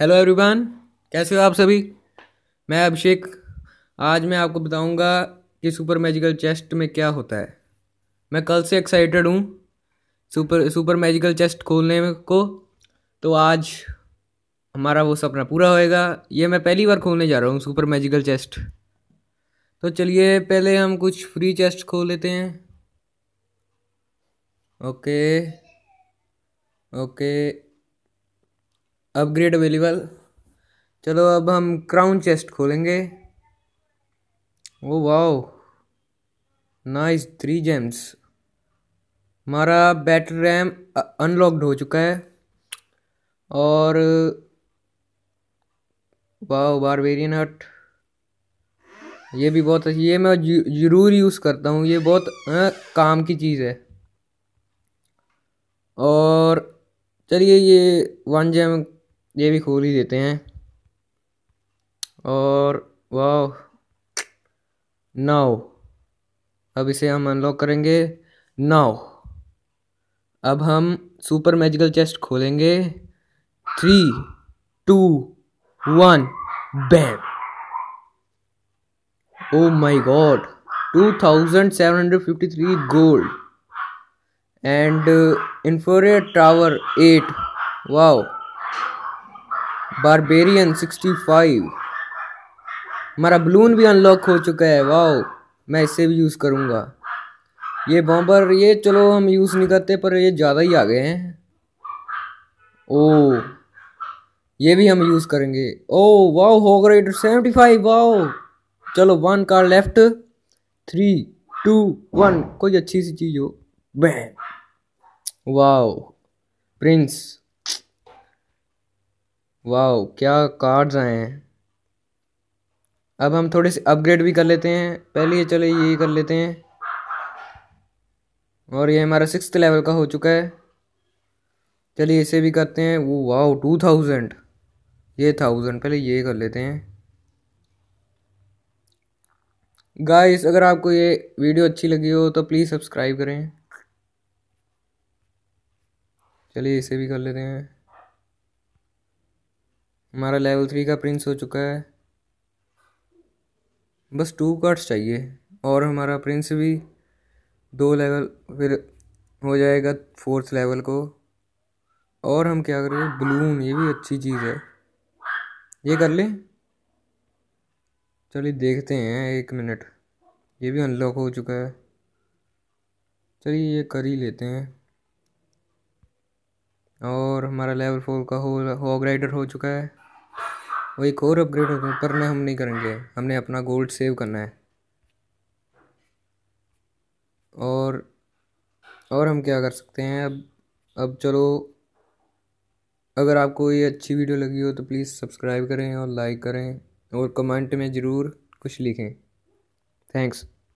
Hello everyone कैसे हो आप सभी? मैं अभिषेक। आज मैं आपको बताऊँगा कि सुपर मैजिकल चेस्ट में क्या होता है। मैं कल से एक्साइटेड हूँ सुपर सुपर मैजिकल चेस्ट खोलने को। तो आज हमारा वो सपना पूरा होएगा। ये मैं पहली बार खोलने जा रहा हूँ सुपर मैजिकल चेस्ट। तो चलिए पहले हम कुछ फ्री चेस्ट खोल लेते हैं। Okay okay upgrade available. चलो अब हम क्राउन चेस्ट खोलेंगे। Oh wow nice three gems हमारा बैटरी रैम अनलॉक्ड हो चुका है। और वाओ बारबेरियन हट ये भी बहुत अच्छी ये मैं ज़रूर यूज़ करता हूँ। ये बहुत आ, काम की चीज़ है। और चलिए ये वन जेम ये भी खोल ही देते हैं। और वाह नाव अब इसे हम अनलॉक करेंगे। नाव अब हम सुपर मैजिकल चेस्ट खोलेंगे। Three two one bam oh my god two thousand seven hundred fifty three gold and inferno tower eight wow barbarian sixty five हमारा बलून भी अनलॉक हो चुका है वाओ मैं इसे भी यूज़ करूँगा। ये बॉम्बर ये चलो हम यूज़ नहीं करते, पर ये ज़्यादा ही आ गए हैं। ओ ये भी हम यूज़ करेंगे। ओ वाओ हो ग्रेड सेवेंटी फाइव वाओ चलो one car left three two one कोई अच्छी सी चीज़ हो। बैन वाओ प्रिंस वाह क्या कार्ड्स आए हैं। अब हम थोड़े से अपग्रेड भी कर लेते हैं। पहले ये चले ये कर लेते हैं। और ये हमारा सिक्स लेवल का हो चुका है। चलिए इसे भी करते हैं। वो वाह टू थाउज़ेंड ये थाउज़ेंड पहले ये कर लेते हैं। गाइस अगर आपको ये वीडियो अच्छी लगी हो तो प्लीज़ सब्सक्राइब करें। चलिए इसे भी कर लेते हैं। हमारा लेवल थ्री का प्रिंस हो चुका है। बस टू कार्ड्स चाहिए और हमारा प्रिंस भी दो लेवल फिर हो जाएगा फोर्थ लेवल को। और हम क्या करें बलून ये भी अच्छी चीज़ है। ये कर लें? चलिए देखते हैं एक मिनट ये भी अनलॉक हो चुका है। चलिए ये कर ही लेते हैं। और हमारा लेवल फोर का हो हॉग राइडर हो चुका है। वो एक और अपग्रेड होगा, पर ना हम नहीं करेंगे। हमने अपना गोल्ड सेव करना है। और और हम क्या कर सकते हैं? अब अब चलो। अगर आपको ये अच्छी वीडियो लगी हो तो प्लीज़ सब्सक्राइब करें और लाइक करें और कमेंट में ज़रूर कुछ लिखें। थैंक्स